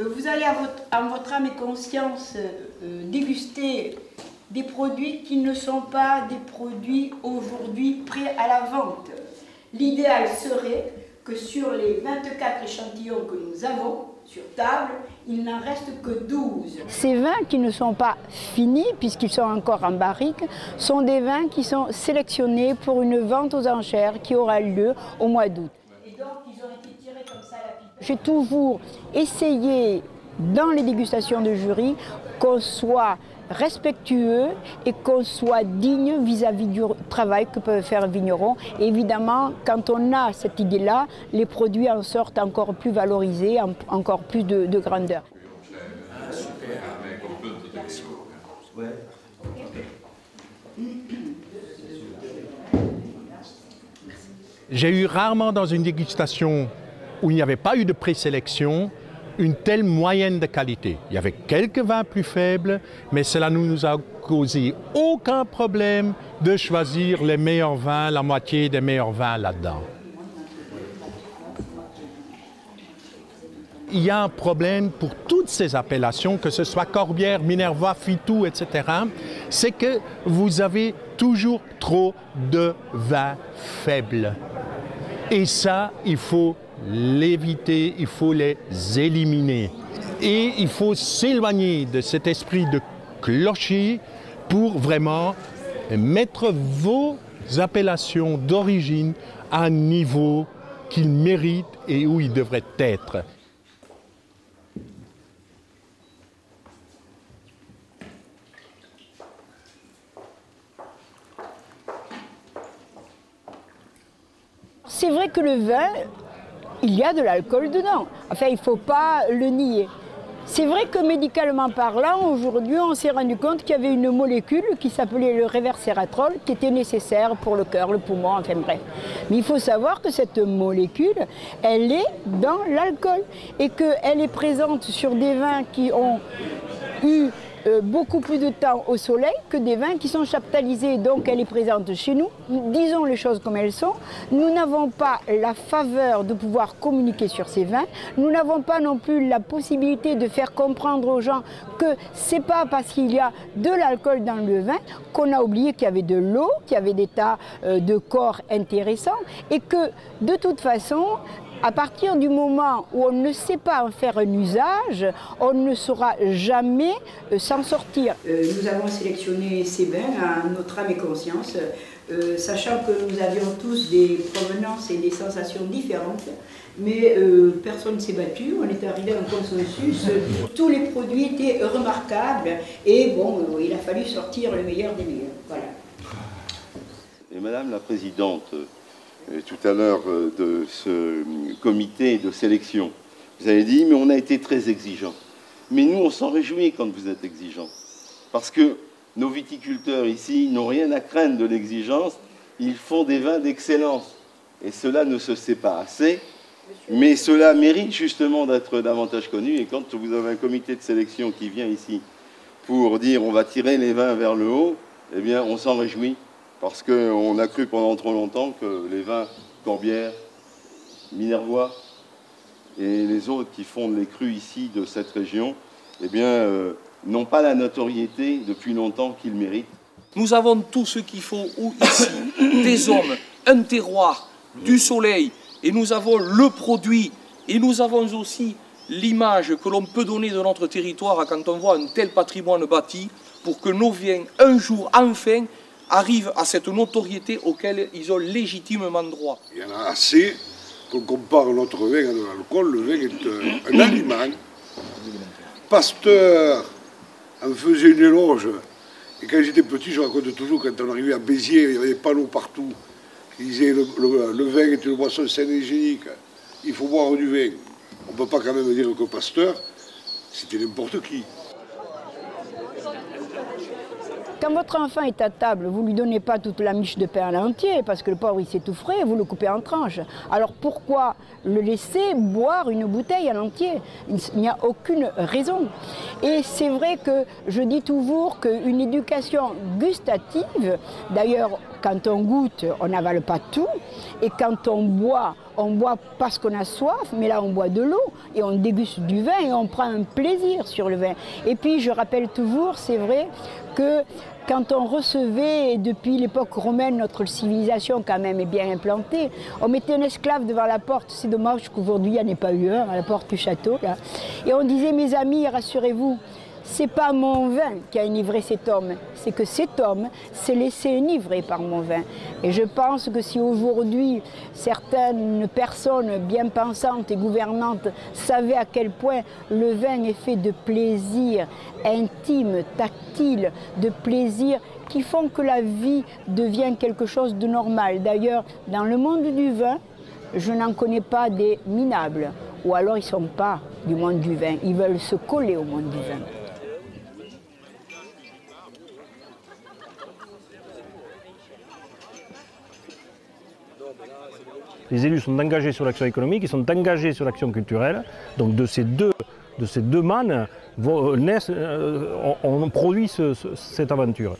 Euh, vous allez à votre, en votre âme et conscience euh, déguster des produits qui ne sont pas des produits aujourd'hui prêts à la vente. L'idéal serait que sur les 24 échantillons que nous avons sur table, il n'en reste que 12. Ces vins qui ne sont pas finis, puisqu'ils sont encore en barrique, sont des vins qui sont sélectionnés pour une vente aux enchères qui aura lieu au mois d'août. Et donc, ils ont été tirés comme ça à la pipette. J'ai toujours essayé dans les dégustations de jury qu'on soit respectueux et qu'on soit digne vis-à-vis du travail que peuvent faire les vignerons. Et évidemment, quand on a cette idée-là, les produits en sortent encore plus valorisés, en- encore plus de, de grandeur. J'ai eu rarement dans une dégustation où il n'y avait pas eu de présélection une telle moyenne de qualité. Il y avait quelques vins plus faibles, mais cela ne nous a causé aucun problème de choisir les meilleurs vins, la moitié des meilleurs vins là-dedans. Il y a un problème pour toutes ces appellations, que ce soit Corbière, Minervois, Fitou, etc., c'est que vous avez toujours trop de vins faibles. Et ça, il faut l'éviter, il faut les éliminer. Et il faut s'éloigner de cet esprit de clocher pour vraiment mettre vos appellations d'origine à un niveau qu'ils méritent et où ils devraient être. C'est vrai que le vin, il y a de l'alcool dedans. Enfin, il ne faut pas le nier. C'est vrai que médicalement parlant, aujourd'hui, on s'est rendu compte qu'il y avait une molécule qui s'appelait le réversératrol qui était nécessaire pour le cœur, le poumon, enfin bref. Mais il faut savoir que cette molécule, elle est dans l'alcool et qu'elle est présente sur des vins qui ont eu euh, beaucoup plus de temps au soleil que des vins qui sont chaptalisés. Donc elle est présente chez nous. Disons les choses comme elles sont. Nous n'avons pas la faveur de pouvoir communiquer sur ces vins. Nous n'avons pas non plus la possibilité de faire comprendre aux gens que c'est pas parce qu'il y a de l'alcool dans le vin qu'on a oublié qu'il y avait de l'eau, qu'il y avait des tas euh, de corps intéressants et que de toute façon à partir du moment où on ne sait pas en faire un usage, on ne saura jamais euh, s'en sortir. Euh, nous avons sélectionné ces vins à notre âme et conscience, euh, sachant que nous avions tous des provenances et des sensations différentes, mais euh, personne ne s'est battu, on est arrivé à un consensus, tous les produits étaient remarquables, et bon, euh, il a fallu sortir le meilleur des meilleurs. Voilà. Et Madame la Présidente, euh, tout à l'heure euh, de ce comité de sélection, vous avez dit, mais on a été très exigeants. Mais nous, on s'en réjouit quand vous êtes exigeants. Parce que nos viticulteurs ici n'ont rien à craindre de l'exigence, ils font des vins d'excellence. Et cela ne se sait pas assez, mais cela mérite justement d'être davantage connu. Et quand vous avez un comité de sélection qui vient ici pour dire on va tirer les vins vers le haut, eh bien on s'en réjouit. Parce qu'on a cru pendant trop longtemps que les vins Corbière, Minervois et les autres qui font les crus ici de cette région, eh bien, euh, n'ont pas la notoriété depuis longtemps qu'ils méritent. Nous avons tout ce qu'il faut ou ici, des hommes, un terroir, du soleil, et nous avons le produit, et nous avons aussi l'image que l'on peut donner de notre territoire quand on voit un tel patrimoine bâti, pour que nos viens, un jour, enfin, arrivent à cette notoriété auquel ils ont légitimement droit. Il y en a assez qu'on compare notre vin à de l'alcool. Le vin est un aliment. Pasteur en faisait une éloge. Et quand j'étais petit, je raconte toujours, quand on arrivait à Béziers, il y avait des panneaux partout qui disaient le, le- le vin est une boisson saine et hygiénique. Il faut boire du vin. On ne peut pas quand même dire que Pasteur, c'était n'importe qui. Quand votre enfant est à table, vous ne lui donnez pas toute la miche de pain à l'entier, parce que le pauvre il s'étoufferait, vous le coupez en tranches. Alors pourquoi le laisser boire une bouteille à l'entier? Il n'y a aucune raison. Et c'est vrai que je dis toujours qu'une éducation gustative, d'ailleurs quand on goûte, on n'avale pas tout. Et quand on boit, on boit parce qu'on a soif, mais là on boit de l'eau et on déguste du vin et on prend un plaisir sur le vin. Et puis je rappelle toujours, c'est vrai, que quand on recevait, depuis l'époque romaine, notre civilisation quand même est bien implantée, on mettait un esclave devant la porte. C'est dommage qu'aujourd'hui il n'y en ait pas eu un à la porte du château. Et on disait, mes amis, rassurez-vous, c'est pas mon vin qui a enivré cet homme, c'est que cet homme s'est laissé enivrer par mon vin. Et je pense que si aujourd'hui certaines personnes bien pensantes et gouvernantes savaient à quel point le vin est fait de plaisir intime, tactile, de plaisir qui font que la vie devient quelque chose de normal. D'ailleurs, dans le monde du vin, je n'en connais pas des minables, ou alors ils ne sont pas du monde du vin, ils veulent se coller au monde du vin. Les élus sont engagés sur l'action économique, ils sont engagés sur l'action culturelle. Donc de ces deux, de mannes, naissent, on, produit cette aventure.